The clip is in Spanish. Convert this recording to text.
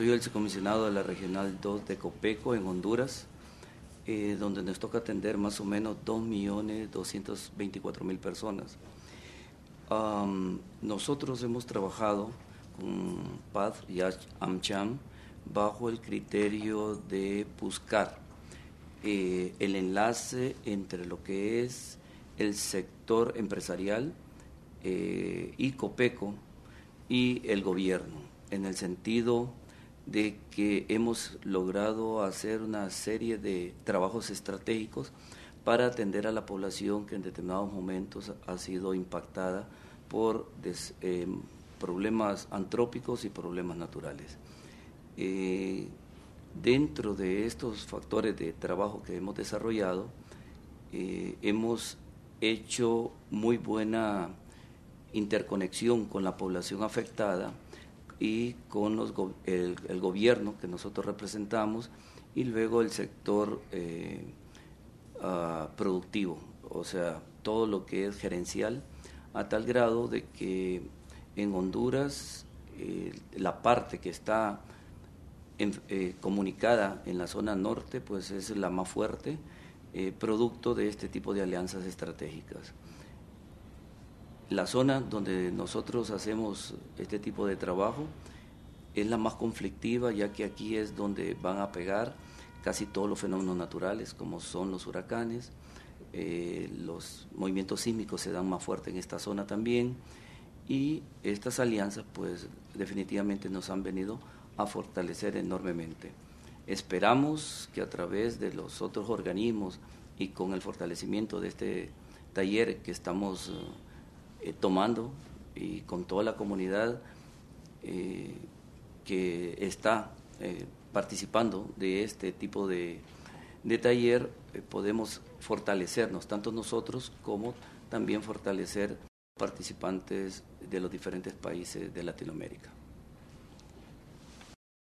soy el subcomisionado de la Regional 2 de Copeco en Honduras, eh, donde nos toca atender más o menos 2.224.000 personas. nosotros hemos trabajado con PAD y AmCham bajo el criterio de buscar eh, el enlace entre lo que es el sector empresarial eh, y Copeco y el gobierno, en el sentido de que hemos logrado hacer una serie de trabajos estratégicos para atender a la población que en determinados momentos ha sido impactada por eh, problemas antrópicos y problemas naturales. Eh, dentro de estos factores de trabajo que hemos desarrollado, eh, hemos hecho muy buena interconexión con la población afectada y con el, gobierno que nosotros representamos y luego el sector eh, ah, productivo, o sea, todo lo que es gerencial, a tal grado de que en Honduras la parte que está eh, comunicada en la zona norte, pues es la más fuerte, eh, producto de este tipo de alianzas estratégicas. La zona donde nosotros hacemos este tipo de trabajo es la más conflictiva, ya que aquí es donde van a pegar casi todos los fenómenos naturales, como son los huracanes, eh, los movimientos sísmicos se dan más fuerte en esta zona también, y estas alianzas pues definitivamente nos han venido a fortalecer enormemente. Esperamos que a través de los otros organismos y con el fortalecimiento de este taller que estamos eh, eh, tomando y con toda la comunidad eh, que está participando de este tipo de, de taller, podemos fortalecernos, tanto nosotros como también fortalecer participantes de los diferentes países de Latinoamérica.